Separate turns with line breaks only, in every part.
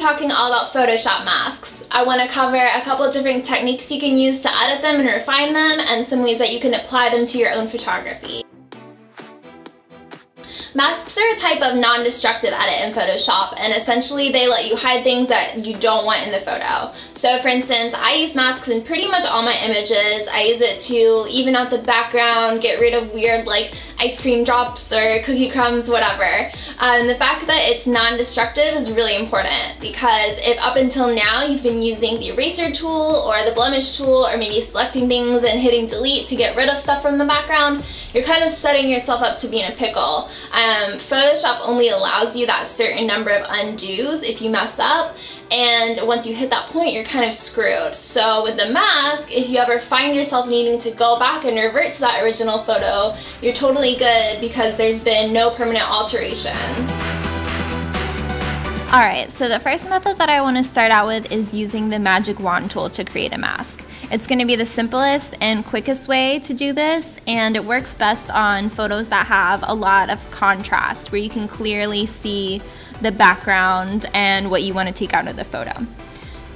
talking all about Photoshop masks. I want to cover a couple of different techniques you can use to edit them and refine them and some ways that you can apply them to your own photography. Masks are a type of non-destructive edit in Photoshop and essentially they let you hide things that you don't want in the photo. So for instance, I use masks in pretty much all my images. I use it to even out the background, get rid of weird like ice cream drops or cookie crumbs, whatever. Um, the fact that it's non-destructive is really important because if up until now you've been using the eraser tool or the blemish tool or maybe selecting things and hitting delete to get rid of stuff from the background, you're kind of setting yourself up to be in a pickle. Um, Photoshop only allows you that certain number of undos if you mess up and once you hit that point you're kind of screwed. So with the mask, if you ever find yourself needing to go back and revert to that original photo, you're totally good because there's been no permanent alterations. Alright, so the first method that I want to start out with is using the magic wand tool to create a mask. It's going to be the simplest and quickest way to do this and it works best on photos that have a lot of contrast where you can clearly see the background and what you want to take out of the photo.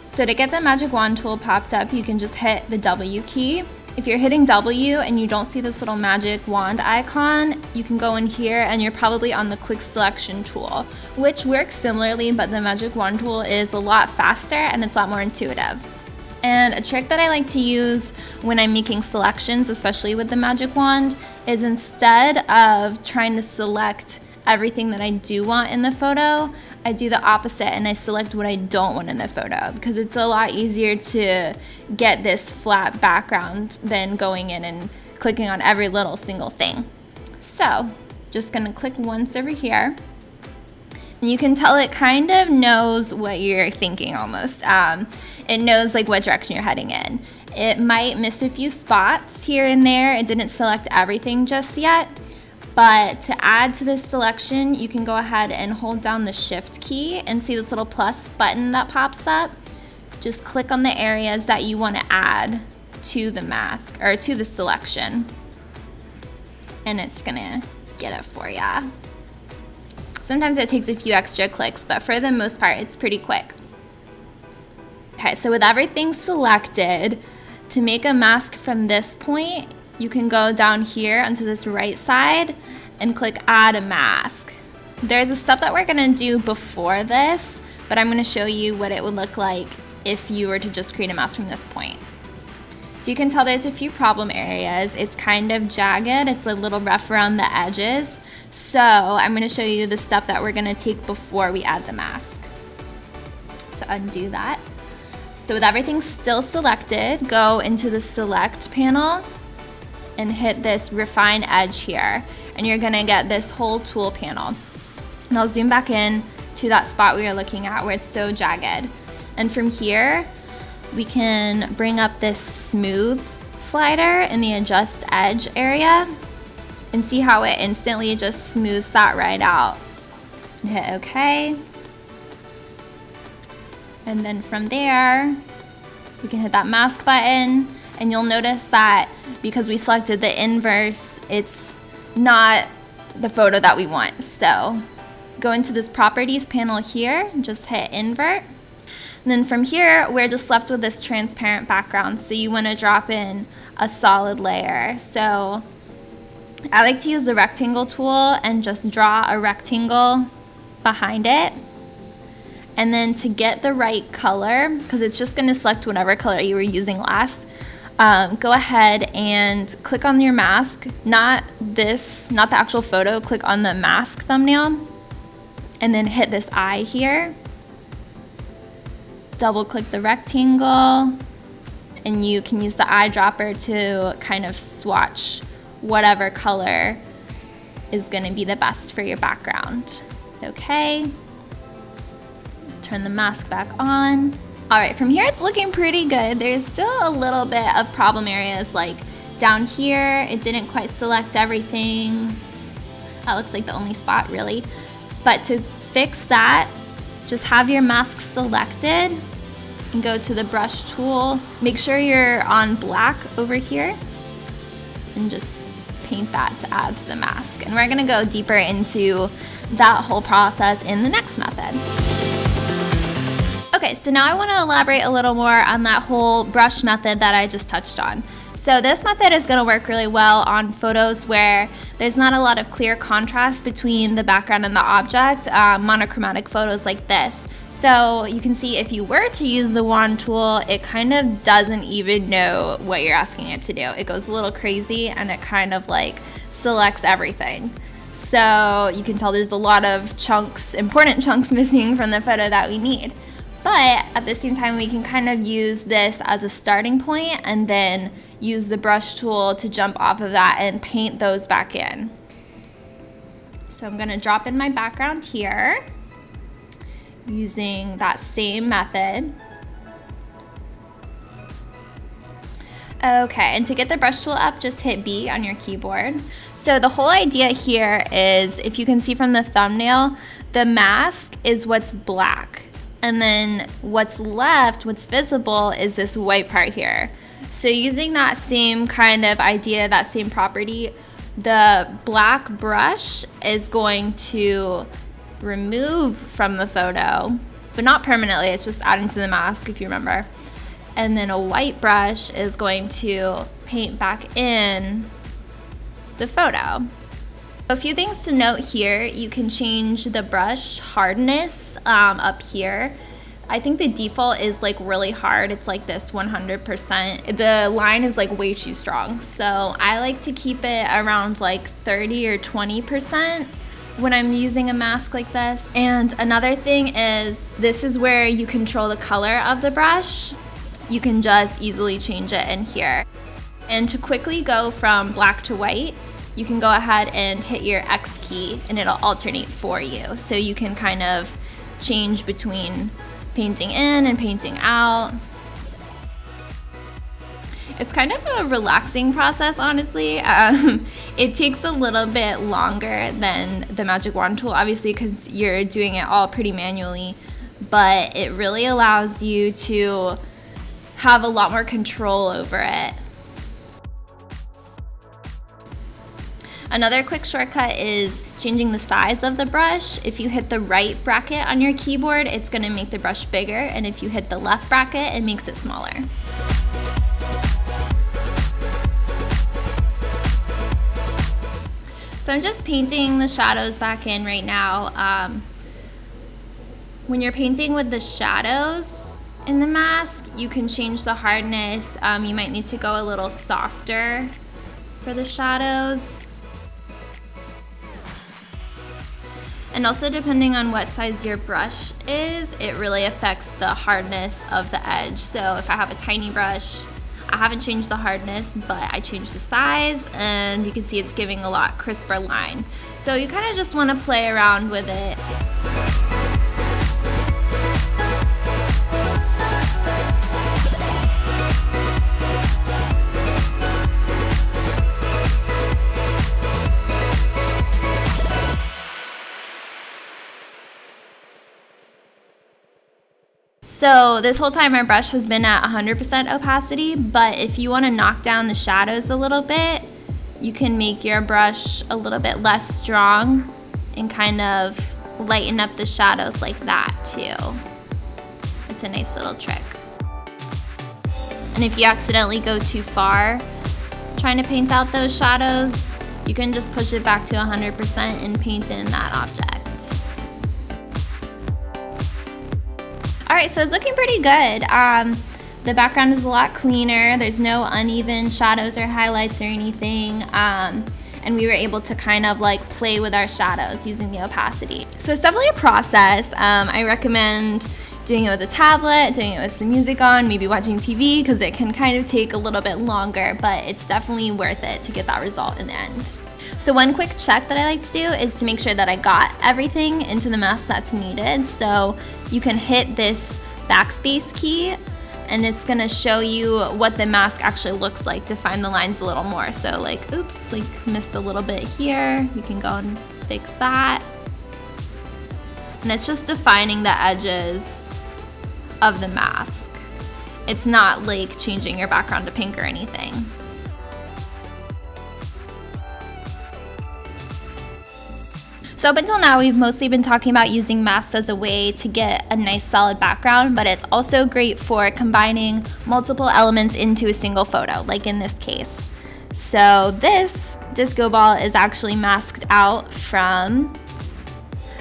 So to get the magic wand tool popped up, you can just hit the W key. If you're hitting W and you don't see this little magic wand icon, you can go in here and you're probably on the quick selection tool, which works similarly, but the magic wand tool is a lot faster and it's a lot more intuitive. And a trick that I like to use when I'm making selections, especially with the magic wand, is instead of trying to select everything that I do want in the photo, I do the opposite and I select what I don't want in the photo because it's a lot easier to get this flat background than going in and clicking on every little single thing. So just gonna click once over here you can tell it kind of knows what you're thinking almost. Um, it knows like what direction you're heading in. It might miss a few spots here and there. It didn't select everything just yet. But to add to this selection, you can go ahead and hold down the shift key and see this little plus button that pops up. Just click on the areas that you want to add to the mask or to the selection. And it's gonna get it for ya. Sometimes it takes a few extra clicks, but for the most part, it's pretty quick. Okay, so with everything selected, to make a mask from this point, you can go down here onto this right side and click add a mask. There's a step that we're gonna do before this, but I'm gonna show you what it would look like if you were to just create a mask from this point. So you can tell there's a few problem areas. It's kind of jagged, it's a little rough around the edges. So I'm gonna show you the step that we're gonna take before we add the mask. So undo that. So with everything still selected, go into the select panel and hit this refine edge here and you're gonna get this whole tool panel. And I'll zoom back in to that spot we were looking at where it's so jagged. And from here, we can bring up this smooth slider in the adjust edge area and see how it instantly just smooths that right out. Hit okay. And then from there, we can hit that mask button and you'll notice that because we selected the inverse, it's not the photo that we want. So go into this properties panel here, just hit invert. And then from here, we're just left with this transparent background. So you wanna drop in a solid layer. So I like to use the rectangle tool and just draw a rectangle behind it. And then to get the right color, because it's just gonna select whatever color you were using last, um, go ahead and click on your mask, not this, not the actual photo, click on the mask thumbnail and then hit this eye here. Double click the rectangle and you can use the eyedropper to kind of swatch whatever color is gonna be the best for your background. Okay, turn the mask back on. All right, from here it's looking pretty good. There's still a little bit of problem areas like down here, it didn't quite select everything. That looks like the only spot really. But to fix that, just have your mask selected and go to the brush tool. Make sure you're on black over here and just paint that to add to the mask. And we're gonna go deeper into that whole process in the next method. Okay, so now I want to elaborate a little more on that whole brush method that I just touched on. So this method is going to work really well on photos where there's not a lot of clear contrast between the background and the object, uh, monochromatic photos like this. So you can see if you were to use the wand tool, it kind of doesn't even know what you're asking it to do. It goes a little crazy and it kind of like selects everything. So you can tell there's a lot of chunks, important chunks missing from the photo that we need. But at the same time, we can kind of use this as a starting point and then use the brush tool to jump off of that and paint those back in. So I'm gonna drop in my background here using that same method. Okay, and to get the brush tool up, just hit B on your keyboard. So the whole idea here is, if you can see from the thumbnail, the mask is what's black. And then what's left, what's visible, is this white part here. So using that same kind of idea, that same property, the black brush is going to remove from the photo, but not permanently, it's just adding to the mask if you remember. And then a white brush is going to paint back in the photo. A few things to note here, you can change the brush hardness um, up here. I think the default is like really hard. It's like this 100%. The line is like way too strong. So I like to keep it around like 30 or 20% when I'm using a mask like this. And another thing is this is where you control the color of the brush. You can just easily change it in here. And to quickly go from black to white, you can go ahead and hit your X key and it'll alternate for you. So you can kind of change between painting in and painting out. It's kind of a relaxing process, honestly. Um, it takes a little bit longer than the Magic Wand tool, obviously, because you're doing it all pretty manually, but it really allows you to have a lot more control over it. Another quick shortcut is changing the size of the brush. If you hit the right bracket on your keyboard, it's gonna make the brush bigger, and if you hit the left bracket, it makes it smaller. So I'm just painting the shadows back in right now. Um, when you're painting with the shadows in the mask, you can change the hardness. Um, you might need to go a little softer for the shadows. And also depending on what size your brush is, it really affects the hardness of the edge. So if I have a tiny brush, I haven't changed the hardness, but I changed the size and you can see it's giving a lot crisper line. So you kind of just want to play around with it. So this whole time our brush has been at 100% opacity, but if you wanna knock down the shadows a little bit, you can make your brush a little bit less strong and kind of lighten up the shadows like that too. It's a nice little trick. And if you accidentally go too far trying to paint out those shadows, you can just push it back to 100% and paint in that object. All right, so it's looking pretty good. Um, the background is a lot cleaner. There's no uneven shadows or highlights or anything. Um, and we were able to kind of like play with our shadows using the opacity. So it's definitely a process. Um, I recommend doing it with a tablet, doing it with some music on, maybe watching TV because it can kind of take a little bit longer, but it's definitely worth it to get that result in the end. So one quick check that I like to do is to make sure that I got everything into the mask that's needed. So you can hit this backspace key and it's gonna show you what the mask actually looks like to find the lines a little more. So like, oops, like missed a little bit here. You can go and fix that. And it's just defining the edges of the mask. It's not like changing your background to pink or anything. So up until now, we've mostly been talking about using masks as a way to get a nice solid background, but it's also great for combining multiple elements into a single photo, like in this case. So this disco ball is actually masked out from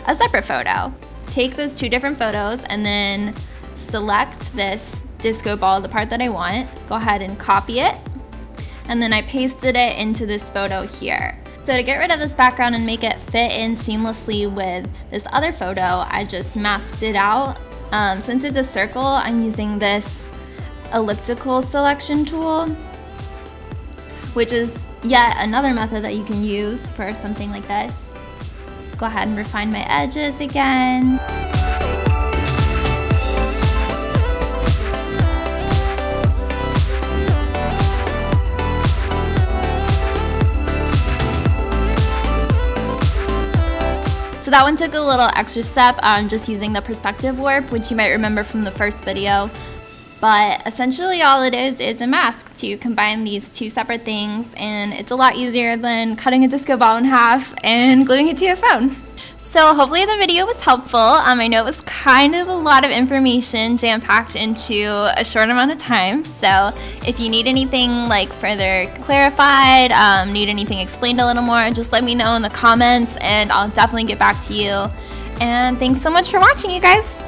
a separate photo. Take those two different photos and then select this disco ball, the part that I want, go ahead and copy it, and then I pasted it into this photo here. So to get rid of this background and make it fit in seamlessly with this other photo, I just masked it out. Um, since it's a circle, I'm using this elliptical selection tool, which is yet another method that you can use for something like this. Go ahead and refine my edges again. That one took a little extra step on just using the perspective warp, which you might remember from the first video. But essentially all it is is a mask to combine these two separate things and it's a lot easier than cutting a disco ball in half and gluing it to your phone. So hopefully the video was helpful. Um, I know it was kind of a lot of information jam-packed into a short amount of time. So if you need anything like further clarified, um, need anything explained a little more, just let me know in the comments and I'll definitely get back to you. And thanks so much for watching, you guys.